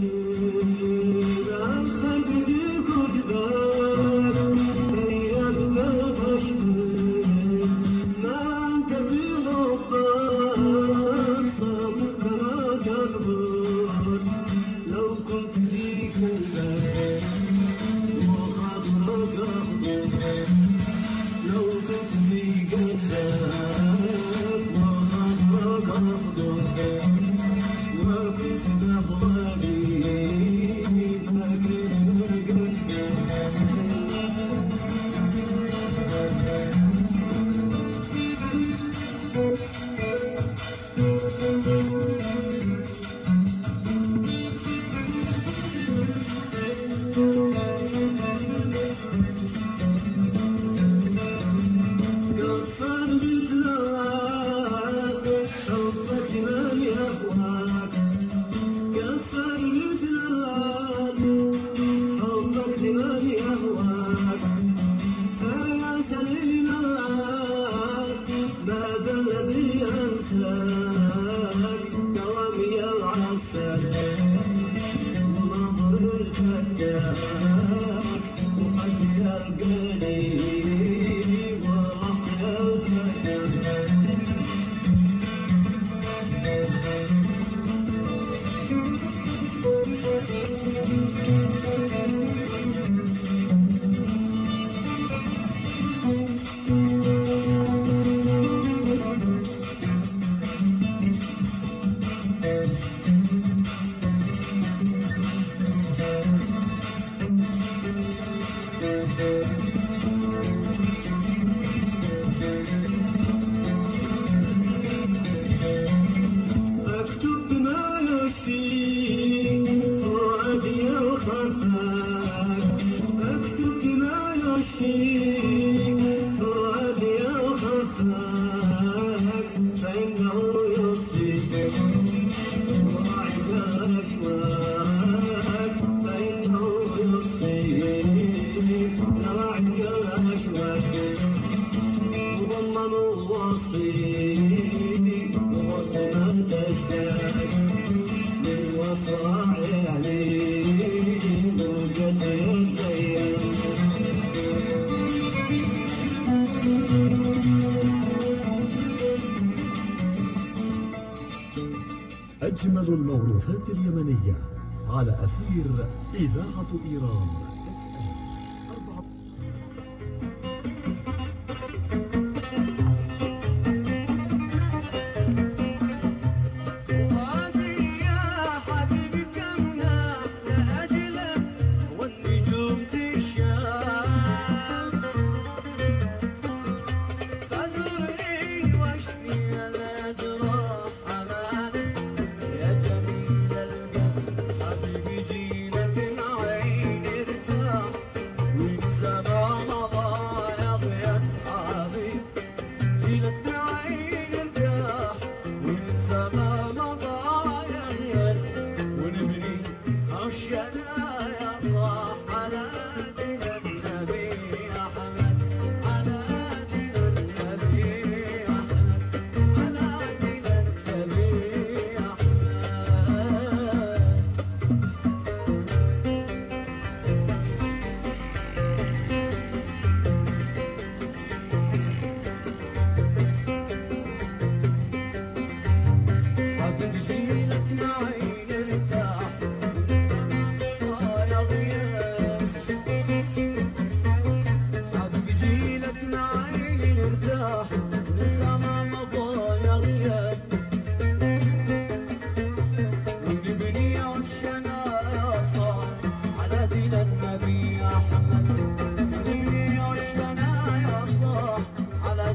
Thank you. world. أجمل الموروثات اليمنية. على أثير إذاعة إيران.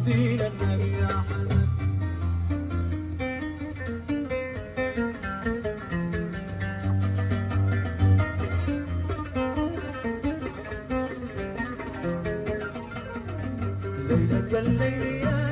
النبي للنبي يا ليلة الليل يا